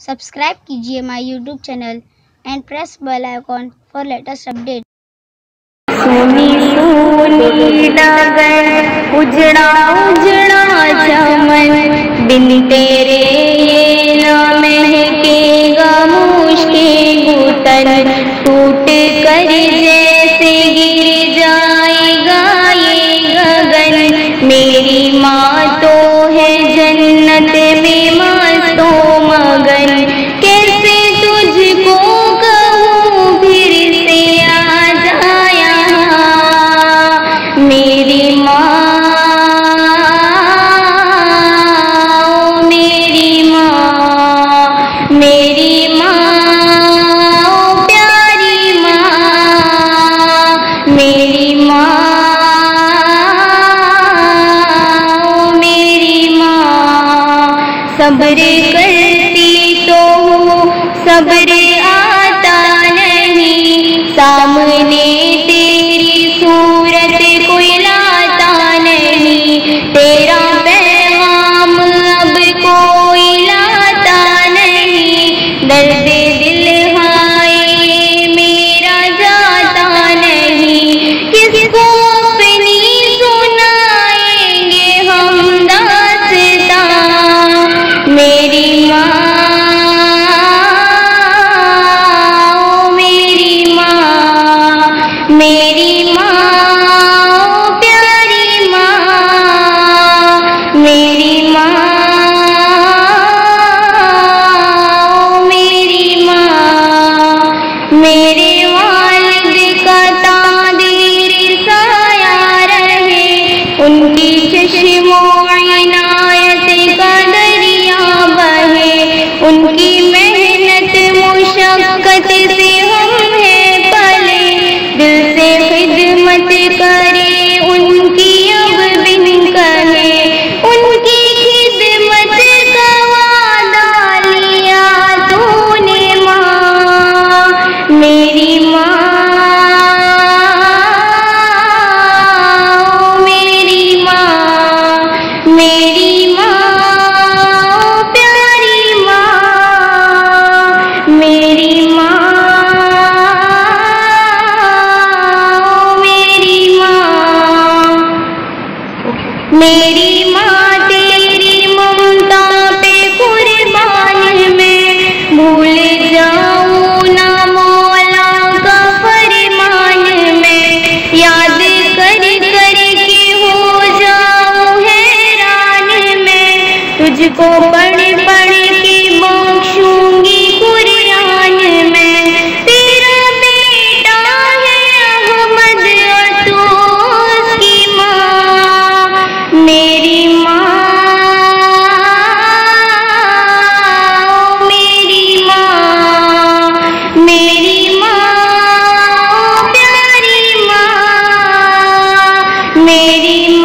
Subscribe कीजिए my YouTube channel and press bell icon for latest update. उजड़ा उजड़ा चमन, बिन तेरे ये न महकेगा मुश्के गुतन टूट कर जैसे गिर मगन कैसे जाया? मेरी माँ मेरी माँ मेरी माँ माँ मेरी माँ सब्र मेरी माँ मेरी माँ, मेरे वालिद का रहे। उनकी चश्मो, इनायत उनकी मेहनत, मुशक्कत से हम है पले। मेरी मेरी